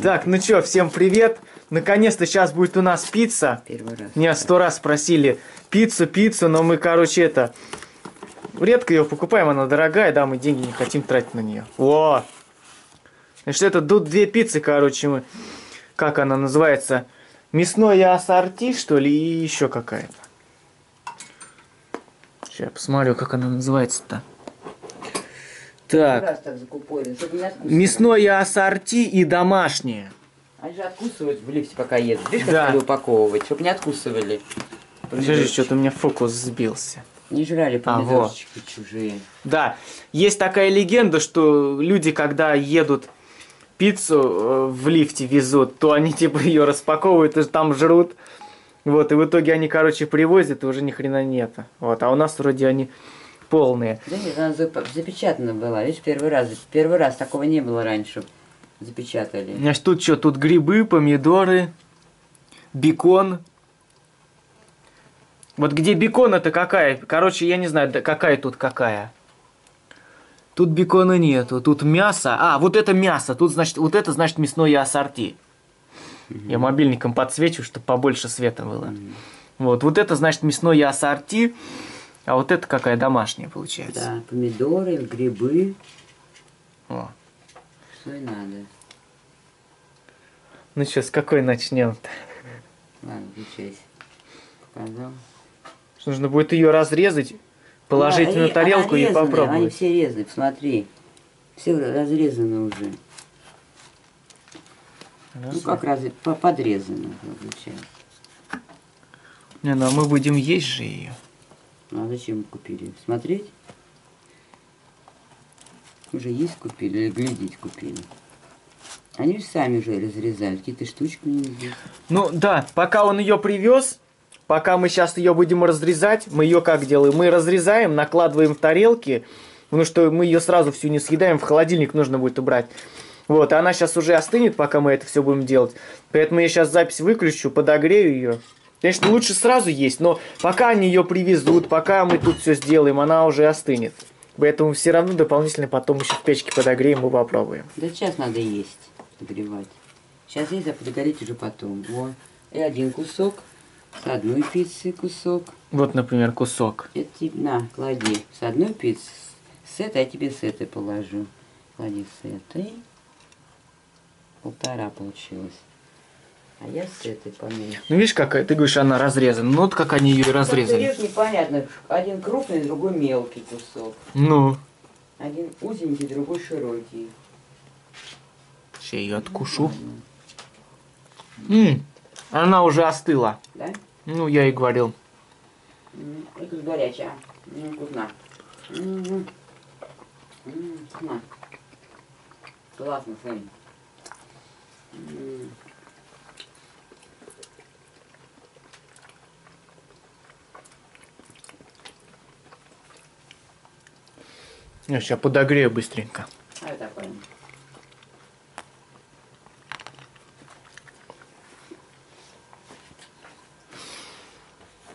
Так, ну чё, всем привет. Наконец-то сейчас будет у нас пицца. Первый раз. Меня сто раз просили пиццу, пиццу, но мы, короче, это... Редко ее покупаем, она дорогая, да, мы деньги не хотим тратить на нее. О! Значит, это тут две пиццы, короче, мы... Как она называется? Мясное ассорти, что ли, и еще какая-то. Сейчас я посмотрю, как она называется-то. Так, так закупорен, мясное ассорти и домашнее. Они же откусывают в лифте, пока едут. Видишь, Да. как стали упаковывать, чтобы не откусывали. Подожди, что-то у меня фокус сбился. Не жрали А, помидорчики чужие. Да, есть такая легенда, что люди, когда едут пиццу э, в лифте везут, то они типа ее распаковывают и там жрут. Вот, и в итоге они, короче, привозят, и уже ни хрена нет. Вот, а у нас вроде они полные. Да нет, она зап- запечатана была. Видишь, первый раз. Первый раз такого не было раньше. Запечатали. Значит, тут что, тут грибы, помидоры, бекон. Вот где бекон это какая? Короче, я не знаю, какая тут какая. Тут бекона нету, тут мясо. А, вот это мясо, тут значит, вот это значит мясное ассорти. Я мобильником подсвечу, чтобы побольше света было. Вот, вот это значит мясное ассорти, а вот это какая домашняя получается. Да, помидоры, грибы. О. Что и надо. Ну что, с какой начнем-то? Ладно, включайся. Показал. Нужно будет ее разрезать, положить Да, на и тарелку и резаная, Они попробовать. все резаны, посмотри. Все разрезаны уже. Ну как раз по- подрезано получается. Не, ну а мы будем есть же ее. Ну а зачем купили? Смотреть? Уже есть купили или глядеть купили? Они сами уже разрезают, какие-то штучки у них. Ну да, пока он ее привез, пока мы сейчас ее будем разрезать, мы ее как делаем? Мы разрезаем, накладываем в тарелки, потому что мы ее сразу всю не съедаем, в холодильник нужно будет убрать. Вот, она сейчас уже остынет, пока мы это все будем делать. Поэтому я сейчас запись выключу, подогрею ее. Конечно, лучше сразу есть, но пока они ее привезут, пока мы тут все сделаем, она уже остынет. Поэтому все равно дополнительно потом еще в печке подогреем и попробуем. Да сейчас надо есть, подогревать. Сейчас есть, а подогреть уже потом. Вот. И один кусок, с одной пиццы кусок. Вот, например, кусок. Это тебе- на, клади. С одной пиццы, с этой, я тебе с этой положу. Клади с этой. Полтора получилось. А я с этой поменьше. Ну, видишь, какая, ты говоришь, она разрезана. Ну, вот как они ее и разрезали. Как-то непонятно. Один крупный, другой мелкий кусок. Ну, Один узенький, другой широкий. сейчас я ее откушу. М, она уже остыла. Да? Ну, я и говорил. Это горячая. Вкусно. Вкусно. Классно, Сэн. Я сейчас подогрею быстренько. А это такое?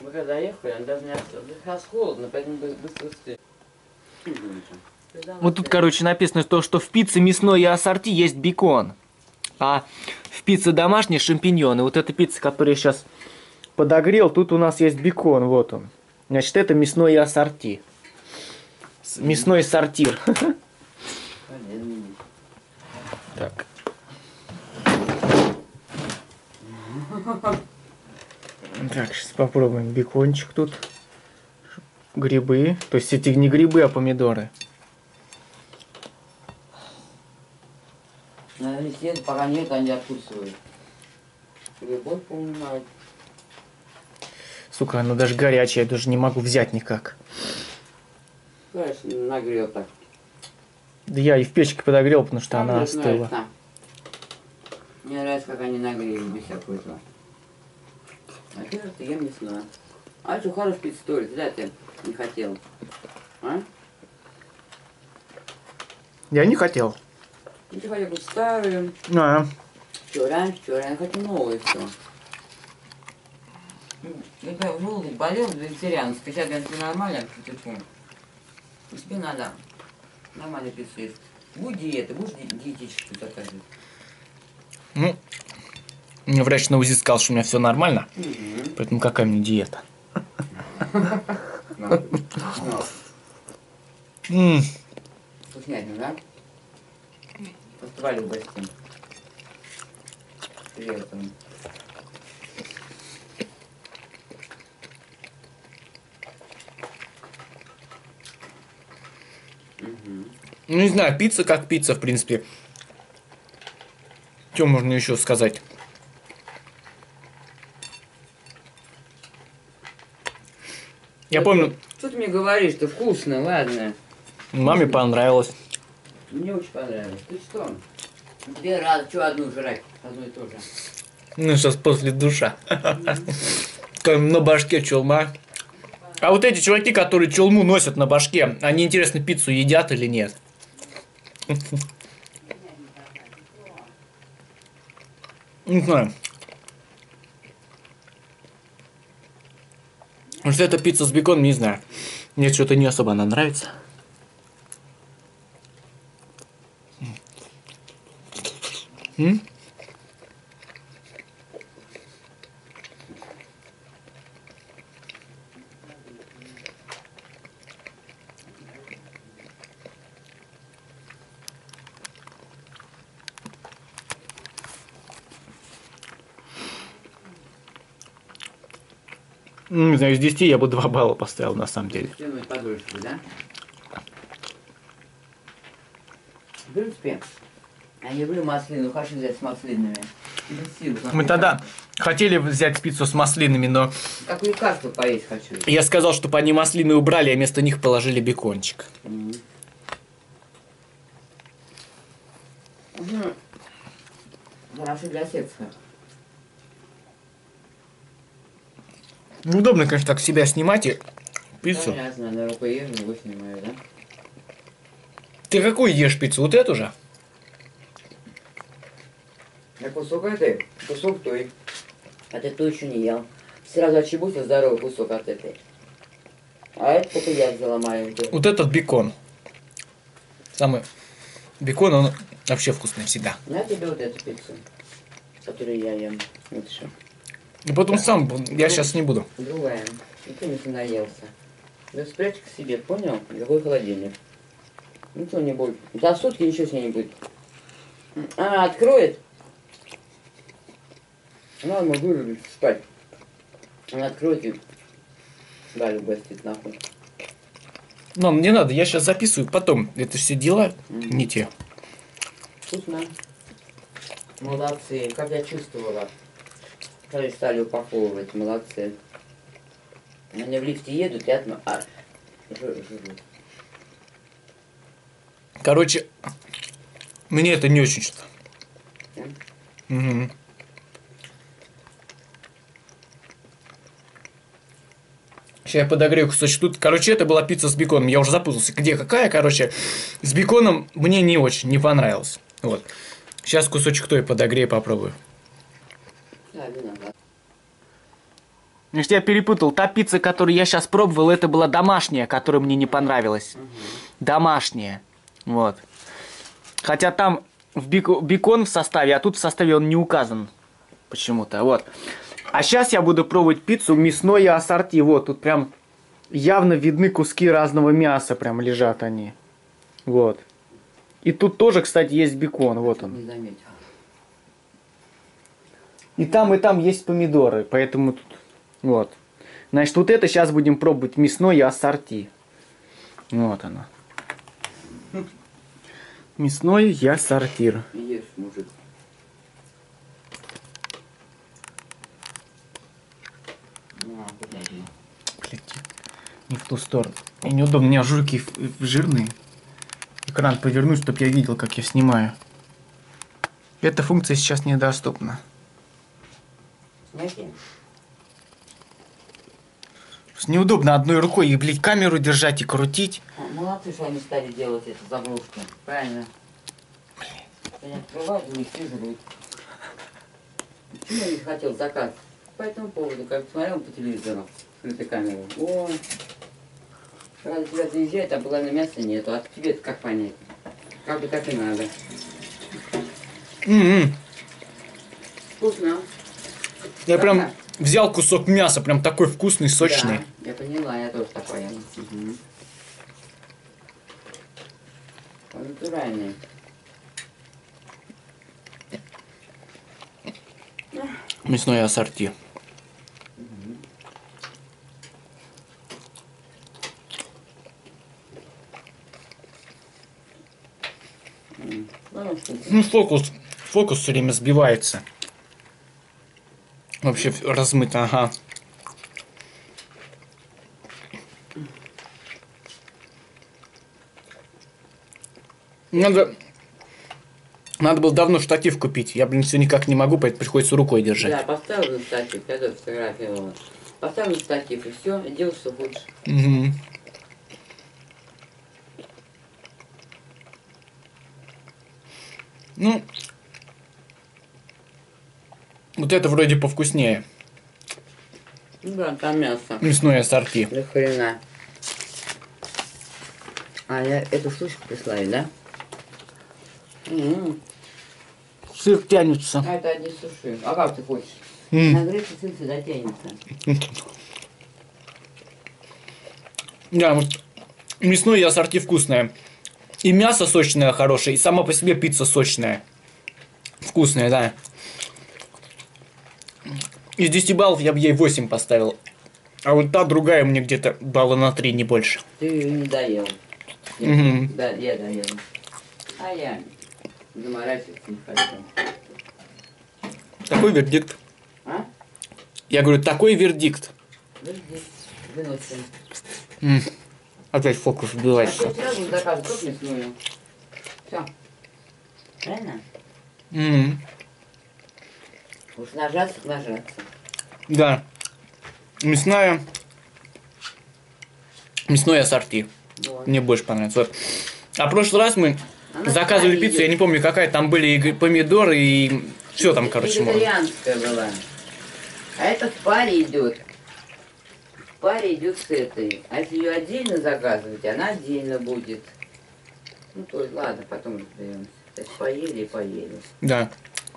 Мы когда ехали, он даже не. Сейчас холодно, поэтому бы- быстро успели. Вот тут, короче, написано то, что в пицце мясное ассорти есть бекон. А в пицце домашние шампиньоны. Вот эта пицца, которую я сейчас подогрел, тут у нас есть бекон. Вот он. Значит, это мясное ассорти. Мясной сортир. Так. Так, сейчас попробуем бекончик тут. Грибы. То есть эти не грибы, а помидоры. На листе пока нет, они откусывают. Любовь, понимают. Сука, оно даже горячее, я даже не могу взять никак. Конечно, нагрел так. Да я и в печке подогрел, потому что она Мне остыла. нравится. Мне нравится, как они нагрели без всякого этого. А ты же ты ем мясное. А что хороший пиццерик, да ты не хотел? А? Я не хотел. Ну, ты хотел быть старым, А, что раньше, что раньше, хочу новое все. Когда в желудок болел, вегетарианский, сейчас ты нормально, помнишь. Тебе надо нормальный пиццу есть. Будь диета, будешь ди- диетическую заказывать. Ну, мне врач на УЗИ сказал, что у меня все нормально, Мгм. поэтому какая мне диета? Вкуснятина, да? Просто Валю угостим. Привет. Угу. Ну, не знаю, пицца как пицца, в принципе. Что можно еще сказать? Я помню, Что ты мне говоришь, что вкусно, ладно. маме понравилось. Мне очень понравилось. Ты что? Две раза, что одну жрать? Одно и то же. Ну, сейчас после душа. Как На башке челма. А вот эти чуваки, которые челму носят на башке, они, интересно, пиццу едят или нет? Не знаю. Что это пицца с беконом, не знаю. Мне что-то не особо она нравится. М? Не знаю, из 10 я бы 2 балла поставил на самом деле. Тянуть подольше, да? В принципе, я не люблю маслину, хочу взять с маслинами. Мы тогда хотели взять пиццу с маслинами, но Как лекарство поесть хочу. я сказал, чтобы они маслины убрали, а вместо них положили бекончик. Мгм. Мгм. Хорошо для сердца. Неудобно, конечно, так себя снимать и пиццу. Понятно, на руку ешь, его снимаю, да? Ты какую ешь пиццу? Вот эту же? Я кусок этой, кусок той. А ты ту еще не ел. Сразу отчебуся здоровый кусок от этой. А это только я взяла маленькую. Вот этот бекон. Самый бекон, он вообще вкусный всегда. На тебе вот эту пиццу, которую я ем. Вот что. И потом сам, я сейчас не буду. Другая. И ты не наелся. Да спрячь к себе, понял? Какой холодильник. Ничего не будет. За сутки ничего с ней не будет. А, откроет. Она ему вырубит спать. Она откроет и Галю угостит нахуй. Мам, не надо, я сейчас записываю, потом. Это все дела Мгм. не те. Вкусно. Молодцы. Как я чувствовала. Когда стали упаковывать. Молодцы. Они в лифте едут и отма... А, жрут. Короче, мне это не очень что. Мгм. Сейчас я подогрею кусочек. Тут, короче, это была пицца с беконом. Я уже запутался, где какая, короче. С беконом мне не очень, не понравилось. Вот. Сейчас кусочек той подогрею, попробую. Да, виноват. Значит, я перепутал. Та пицца, которую я сейчас пробовал, это была домашняя, которая мне не понравилась. Домашняя. Вот. Хотя там в беко- бекон в составе, а тут в составе он не указан. Почему-то. Вот. А сейчас я буду пробовать пиццу мясное ассорти. Вот, тут прям явно видны куски разного мяса, прям лежат они. Вот. И тут тоже, кстати, есть бекон. Вот он. И там, и там есть помидоры, поэтому тут... Вот. Значит, вот это сейчас будем пробовать мясное ассорти. Вот оно. Мясной я сортир. Ешь, мужик. Не в ту сторону. И неудобно, у меня жуки жирные. Экран повернуть, чтобы я видел, как я снимаю. Эта функция сейчас недоступна. Снятие? Неудобно одной рукой и, блядь, камеру держать и крутить. Молодцы, что они стали делать эту заглушку. Правильно. Они открывают, у них все жрут. Почему я не хотел заказ? По этому поводу, как смотрел по телевизору, скрытой камерой. О, когда тебя заезжает, а половины мяса нету. А тебе как понять? Как бы так и надо. М-м. Вкусно. Я Да. прям взял кусок мяса, прям такой вкусный, сочный. Да, я поняла, я тоже такой. Угу. Натуральный. Мясное ассорти. Ну. Ну, фокус, фокус все время сбивается. Вообще размыто, ага. Надо... Надо было давно штатив купить. Я, блин, все никак не могу, поэтому приходится рукой держать. Да, поставил на статив, я тоже фотографировала. Поставил на статив и все, делай, что хочешь. Мгм. Ну, вот это вроде повкуснее. Да, там мясо. Мясное ассорти. До хрена. А, я эту штучку прислали, да? М, Сыр тянется. А это одни суши. А как ты хочешь? М. Нагреться сын сюда тянется. Да, вот мясное ассорти вкусное. И мясо сочное хорошее, и сама по себе пицца сочная. Вкусная, да. Из 10 баллов я бы ей 8 поставил. А вот та другая мне где-то балла на 3, не больше. Ты ее не доел. Нет, Мгм. Да, я доел. А я заморачиваться не хочу. Такой вердикт. А? Я говорю, такой вердикт. Подожди. Выносим. М. Опять фокус сбивается. ты сразу заказывай, только мясную. Все. Правильно? М. Уж нажаться, нажаться. Да. Мясная. Мясное ассорти. Вот. Мне больше понравилось. Вот. А в прошлый раз мы Она заказывали пиццу, я идет. не помню какая, там были и помидоры, и все там, короче, можно. Была. А это в паре идет. В паре идет с этой. А если ее отдельно заказывать, она отдельно будет. Ну, то есть, ладно, потом разберемся. Поели и поели. Да.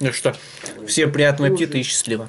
Ну что, всем приятного аппетита и счастливо.